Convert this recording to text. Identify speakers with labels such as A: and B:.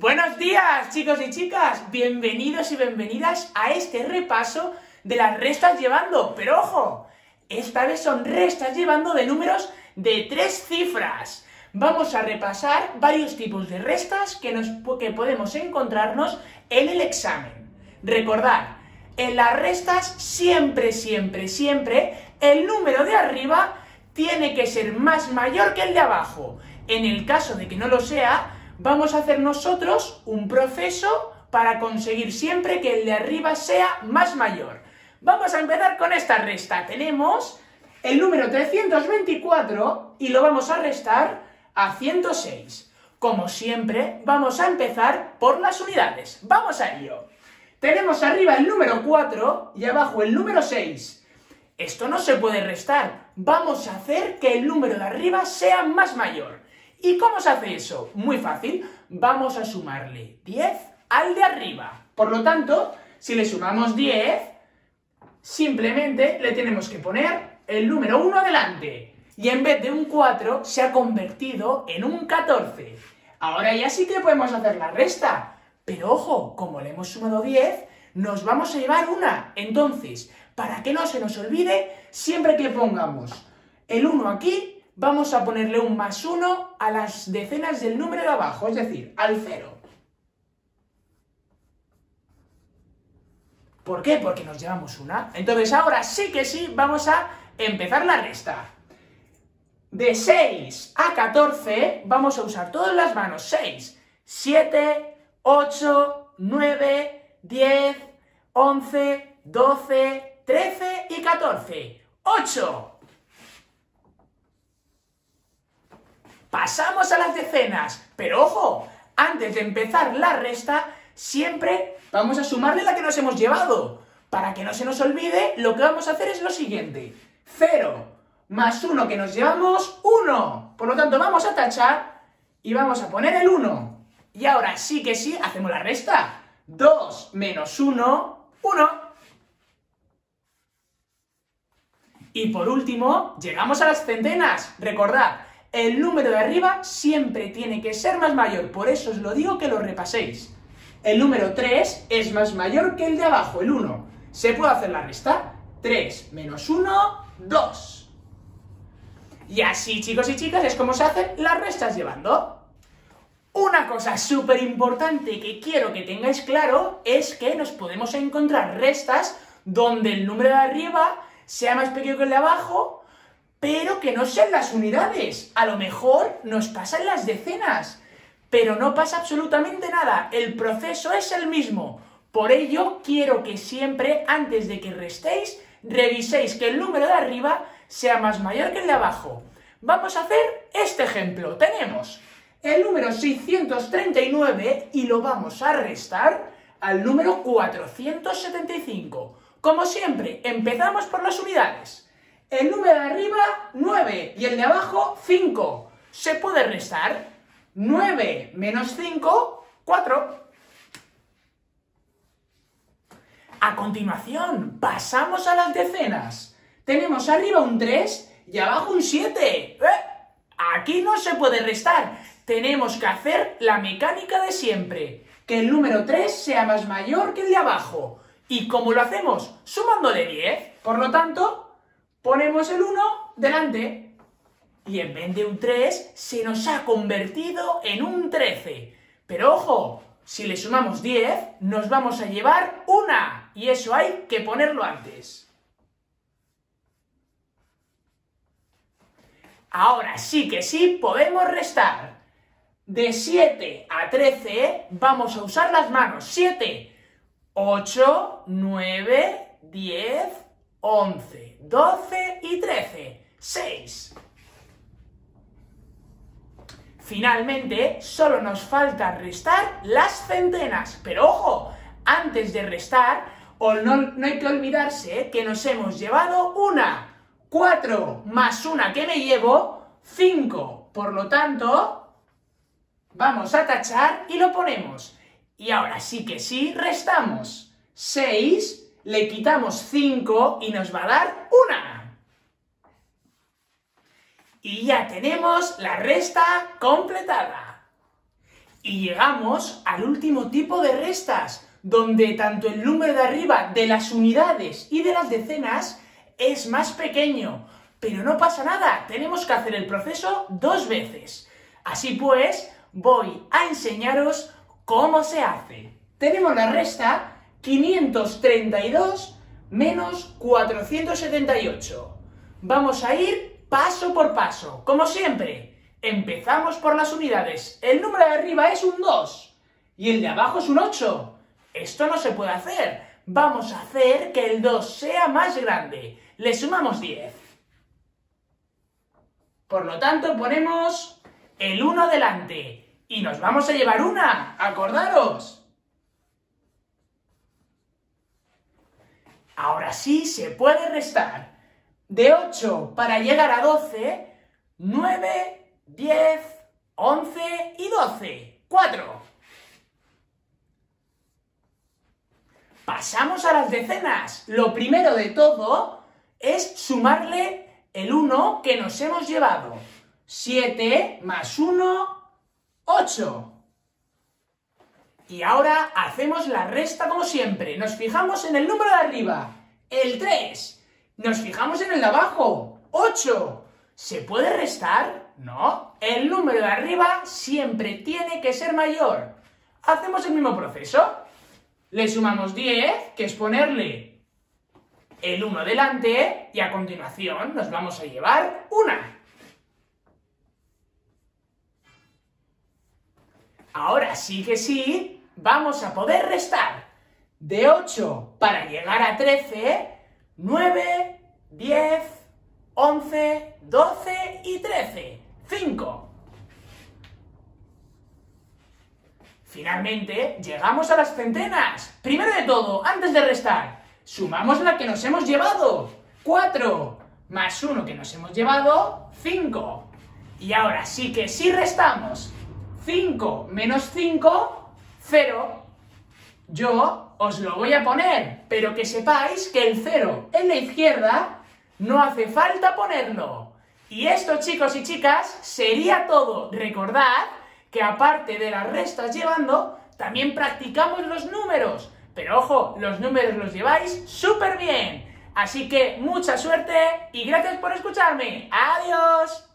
A: Buenos días, chicos y chicas. Bienvenidos y bienvenidas a este repaso de las restas llevando. Pero ojo, esta vez son restas llevando de números de tres cifras. Vamos a repasar varios tipos de restas que, nos, que podemos encontrarnos en el examen. Recordad, en las restas siempre, siempre, siempre el número de arriba tiene que ser más mayor que el de abajo. En el caso de que no lo sea, vamos a hacer nosotros un proceso para conseguir siempre que el de arriba sea más mayor. Vamos a empezar con esta resta. Tenemos el número 324 y lo vamos a restar a 106. Como siempre, vamos a empezar por las unidades. ¡Vamos a ello! Tenemos arriba el número 4 y abajo el número 6. Esto no se puede restar. Vamos a hacer que el número de arriba sea más mayor. ¿Y cómo se hace eso? Muy fácil. Vamos a sumarle 10 al de arriba. Por lo tanto, si le sumamos 10, simplemente le tenemos que poner el número 1 delante. Y en vez de un 4, se ha convertido en un 14. Ahora ya sí que podemos hacer la resta. Pero ojo, como le hemos sumado 10, nos vamos a llevar una. Entonces, para que no se nos olvide, siempre que pongamos el 1 aquí, vamos a ponerle un más 1 a las decenas del número de abajo, es decir, al 0. ¿Por qué? Porque nos llevamos una. Entonces ahora sí que sí vamos a empezar la resta. De 6 a 14 vamos a usar todas las manos. 6, 7, 8, 9, 10, 11, 12, 13 y 14. 8. Pasamos a las decenas, pero ojo, antes de empezar la resta, siempre vamos a sumarle la que nos hemos llevado. Para que no se nos olvide, lo que vamos a hacer es lo siguiente. 0 más 1 que nos llevamos, 1. Por lo tanto, vamos a tachar y vamos a poner el 1. Y ahora sí que sí, hacemos la resta. 2 menos 1, 1. Y por último, llegamos a las centenas. Recordad, el número de arriba siempre tiene que ser más mayor, por eso os lo digo que lo repaséis. El número 3 es más mayor que el de abajo, el 1. ¿Se puede hacer la resta? 3 menos 1, 2. Y así, chicos y chicas, es como se hacen las restas llevando. Una cosa súper importante que quiero que tengáis claro es que nos podemos encontrar restas donde el número de arriba sea más pequeño que el de abajo pero que no sean las unidades. A lo mejor nos pasan las decenas, pero no pasa absolutamente nada. El proceso es el mismo. Por ello, quiero que siempre, antes de que restéis, reviséis que el número de arriba sea más mayor que el de abajo. Vamos a hacer este ejemplo. Tenemos el número 639 y lo vamos a restar al número 475. Como siempre, empezamos por las unidades. El número de arriba, 9, y el de abajo, 5. ¿Se puede restar? 9 menos 5, 4. A continuación, pasamos a las decenas. Tenemos arriba un 3 y abajo un 7. ¡Eh! Aquí no se puede restar. Tenemos que hacer la mecánica de siempre. Que el número 3 sea más mayor que el de abajo. ¿Y cómo lo hacemos? Sumándole 10. Por lo tanto, Ponemos el 1 delante y en vez de un 3 se nos ha convertido en un 13. Pero ojo, si le sumamos 10 nos vamos a llevar una y eso hay que ponerlo antes. Ahora sí que sí podemos restar. De 7 a 13 vamos a usar las manos. 7, 8, 9, 10, 11. 12 y 13. 6. Finalmente, solo nos falta restar las centenas. Pero ojo, antes de restar, no, no hay que olvidarse que nos hemos llevado una. 4 más una que me llevo, 5. Por lo tanto, vamos a tachar y lo ponemos. Y ahora sí que sí, restamos. 6 le quitamos 5 y nos va a dar una. Y ya tenemos la resta completada. Y llegamos al último tipo de restas, donde tanto el número de arriba de las unidades y de las decenas es más pequeño. Pero no pasa nada, tenemos que hacer el proceso dos veces. Así pues, voy a enseñaros cómo se hace. Tenemos la resta 532 menos 478. Vamos a ir paso por paso, como siempre. Empezamos por las unidades. El número de arriba es un 2 y el de abajo es un 8. Esto no se puede hacer. Vamos a hacer que el 2 sea más grande. Le sumamos 10. Por lo tanto, ponemos el 1 delante. Y nos vamos a llevar una, acordaros. Ahora sí se puede restar. De 8 para llegar a 12, 9 10, 11 y 12. 4. Pasamos a las decenas. Lo primero de todo es sumarle el 1 que nos hemos llevado. 7 más 1, 8. Y ahora hacemos la resta como siempre. Nos fijamos en el número de arriba, el 3. Nos fijamos en el de abajo, 8. ¿Se puede restar? No, el número de arriba siempre tiene que ser mayor. Hacemos el mismo proceso. Le sumamos 10, que es ponerle el 1 delante, y a continuación nos vamos a llevar una. Ahora sí que sí, vamos a poder restar. De 8 para llegar a 13, 9, 10, 11, 12 y 13. 5. Finalmente, llegamos a las centenas. Primero de todo, antes de restar, sumamos la que nos hemos llevado. 4 más 1 que nos hemos llevado, 5. Y ahora sí que si restamos 5 menos 5, 0. Yo os lo voy a poner, pero que sepáis que el 0 en la izquierda no hace falta ponerlo. Y esto, chicos y chicas, sería todo. Recordad que aparte de las restas llevando, también practicamos los números. Pero ojo, los números los lleváis súper bien. Así que mucha suerte y gracias por escucharme. Adiós.